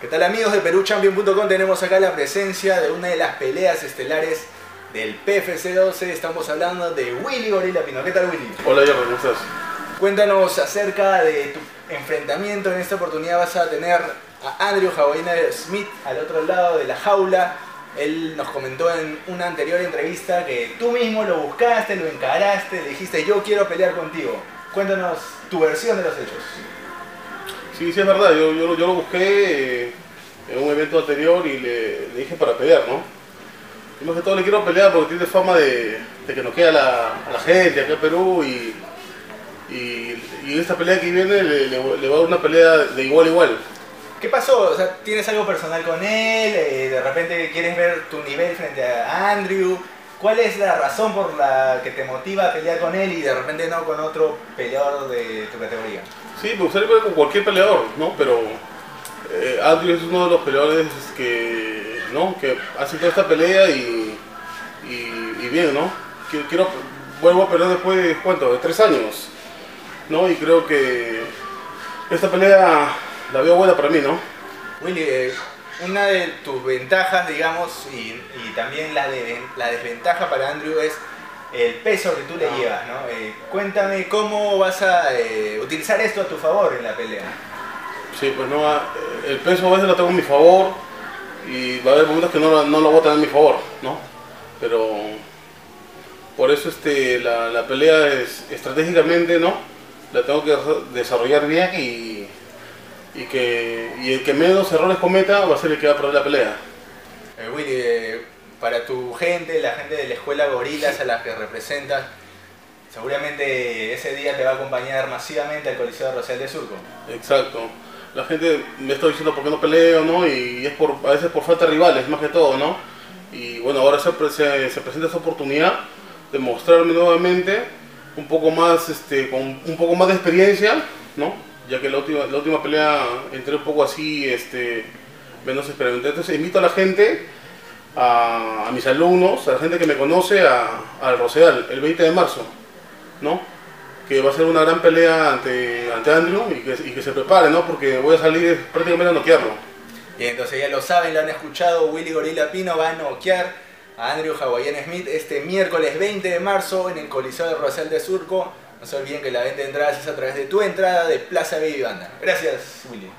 ¿Qué tal amigos de PeruChampion.com? Tenemos acá la presencia de una de las peleas estelares del PFC 12. Estamos hablando de Willy Gorila Pino. ¿Qué tal Willy? Hola ¿cómo estás? Cuéntanos acerca de tu enfrentamiento. En esta oportunidad vas a tener a Andrew Hawaiina Smith al otro lado de la jaula. Él nos comentó en una anterior entrevista que tú mismo lo buscaste, lo encaraste, le dijiste yo quiero pelear contigo. Cuéntanos tu versión de los hechos. Sí, sí es verdad, yo, yo, yo lo busqué eh, en un evento anterior y le, dije para pelear, ¿no? Y más que todo le quiero pelear porque tiene fama de, que no queda a la, gente acá en Perú y, y, esta pelea que viene le, va a dar una pelea de igual a igual. ¿Qué pasó? ¿tienes algo personal con él? Eh, ¿De repente quieres ver tu nivel frente a Andrew? ¿Cuál es la razón por la que te motiva a pelear con él y de repente no con otro peleador de tu categoría? Sí, me gustaría pelear con cualquier peleador, ¿no? Pero eh, Andrew es uno de los peleadores que, ¿no? que hace toda esta pelea y, y, y bien, ¿no? Quiero, quiero- vuelvo a pelear después de, ¿cuánto? De tres años, ¿no? Y creo que esta pelea la veo buena para mí, ¿no? Willy, eh, una de tus ventajas, digamos, y, y también la, de, la desventaja para Andrew es el peso que tú le Ah. llevas, ¿no? Eh, cuéntame cómo vas a eh, utilizar esto a tu favor en la pelea. Sí, pues no, ah, el peso a veces lo tengo a mi favor y va a haber momentos que no, lo- no lo voy a tener a mi favor, ¿no? Pero por eso este, la, la pelea es estratégicamente, ¿no? La tengo que desarrollar bien y, y, que, y el que menos errores cometa va a ser el que va a perder la pelea. Eh, Willy, eh, para tu gente, la gente de la escuela Gorilas a la que representas, seguramente ese día te va a acompañar masivamente al Coliseo de Rosal de Surco. Exacto. La gente me está diciendo por qué no peleo, ¿no? Y es por, a veces por falta de rivales, más que todo, ¿no? Y bueno, ahora se, se, se presenta esta oportunidad de mostrarme nuevamente un poco más, este, con un poco más de experiencia, ¿no? Ya que la última, la última pelea entré un poco así, este, menos experimental. Entonces invito a la gente, a, a mis alumnos, a la gente que me conoce, al Rosedal, el 20 de marzo, ¿no? que va a ser una gran pelea ante, ante Andrew y que, y que se prepare, ¿no? Porque voy a salir prácticamente a noquearlo. Y entonces ya lo saben, lo han escuchado, Willy Gorila Pino va a noquear a Andrew Hawaiian Smith este miércoles 20 de marzo en el Coliseo de Rosal de Surco. No se olviden que la venta de entradas es a través de tu entrada de Plaza Baby. Gracias, Willy.